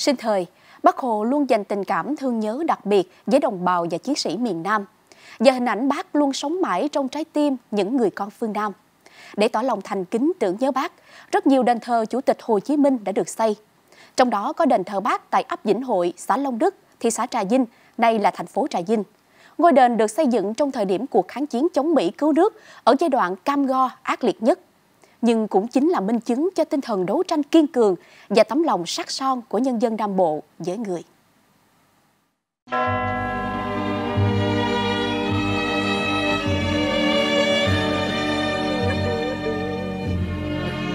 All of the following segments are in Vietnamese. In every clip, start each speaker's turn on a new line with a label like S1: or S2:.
S1: Sinh thời, Bác Hồ luôn dành tình cảm thương nhớ đặc biệt với đồng bào và chiến sĩ miền Nam. Và hình ảnh bác luôn sống mãi trong trái tim những người con phương Nam. Để tỏ lòng thành kính tưởng nhớ bác, rất nhiều đền thờ Chủ tịch Hồ Chí Minh đã được xây. Trong đó có đền thờ bác tại ấp Vĩnh Hội, xã Long Đức, thị xã Trà Vinh, nay là thành phố Trà Vinh. Ngôi đền được xây dựng trong thời điểm cuộc kháng chiến chống Mỹ cứu nước ở giai đoạn cam go ác liệt nhất. Nhưng cũng chính là minh chứng cho tinh thần đấu tranh kiên cường và tấm lòng sắc son của nhân dân Nam Bộ với người.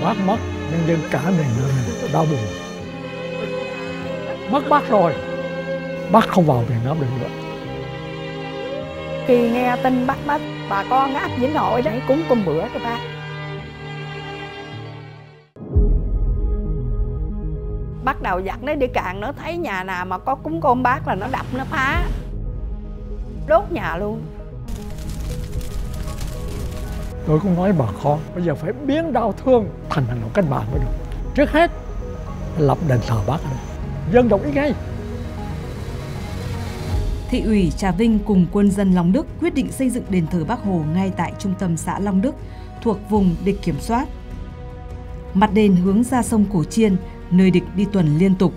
S2: Bác mất, nhân dân cả miền Nam đau buồn. Mất bác rồi, bác không vào miền Nam được nữa.
S3: Khi nghe tin bác mất, bà con áp Vĩnh Hội đấy cúng cơm bữa cho bác. Bắt đầu giặt nó đi cạn nó thấy nhà nào mà có cúng cơm bác là nó đập nó phá. Đốt nhà luôn.
S2: Tôi cũng nói bà con bây giờ phải biến đau thương thành hành động cách mạng mới được. Trước hết lập đền thờ bác này dân đồng ý ngay.
S4: Thị ủy Trà Vinh cùng quân dân Long Đức quyết định xây dựng đền thờ Bác Hồ ngay tại trung tâm xã Long Đức, thuộc vùng địch kiểm soát. Mặt đền hướng ra sông Cổ Chiên, nơi địch đi tuần liên tục.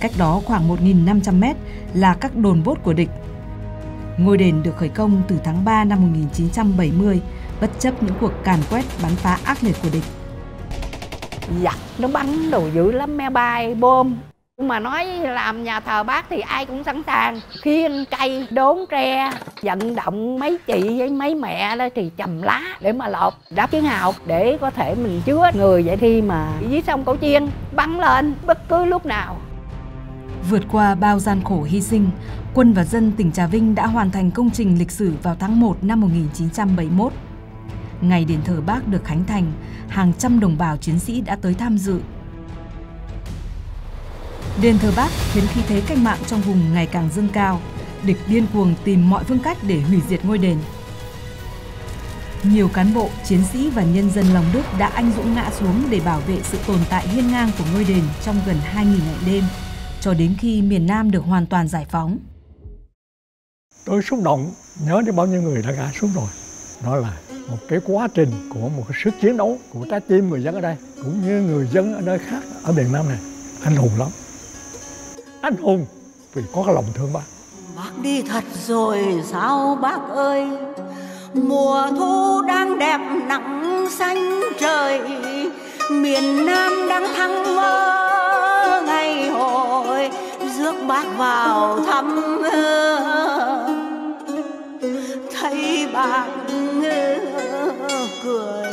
S4: Cách đó khoảng 1.500 mét là các đồn bốt của địch. Ngôi đền được khởi công từ tháng 3 năm 1970, bất chấp những cuộc càn quét bắn phá ác liệt của địch.
S3: Giặc nó bắn đồ dữ lắm, me bay, bom. Mà nói làm nhà thờ bác thì ai cũng sẵn sàng. Khiên cây đốn tre vận động mấy chị với mấy mẹ đó thì chầm lá để mà lột đáp chiến hào để có thể mình chứa người vậy khi mà dưới sông Cổ Chiên bắn lên bất cứ lúc nào.
S4: Vượt qua bao gian khổ hy sinh, quân và dân tỉnh Trà Vinh đã hoàn thành công trình lịch sử vào tháng 1 năm 1971. Ngày đền thờ bác được khánh thành, hàng trăm đồng bào chiến sĩ đã tới tham dự. Đền thờ Bác khiến khí thế cách mạng trong vùng ngày càng dâng cao, địch điên cuồng tìm mọi phương cách để hủy diệt ngôi đền. Nhiều cán bộ, chiến sĩ và nhân dân lòng Đức đã anh dũng ngã xuống để bảo vệ sự tồn tại hiên ngang của ngôi đền trong gần 2.000 ngày đêm, cho đến khi miền Nam được hoàn toàn giải phóng.
S2: Tôi xúc động nhớ đến bao nhiêu người đã ngã xuống rồi. Đó là một cái quá trình của một cái sức chiến đấu của trái tim người dân ở đây cũng như người dân ở nơi khác ở miền Nam này anh hùng lắm anh hùng. Vì có cái lòng thương bác.
S5: Bác đi thật rồi sao bác ơi? Mùa thu đang đẹp nắng xanh trời, miền nam đang thăng mơ ngày hội. Rước bác vào thăm thấy bác cười.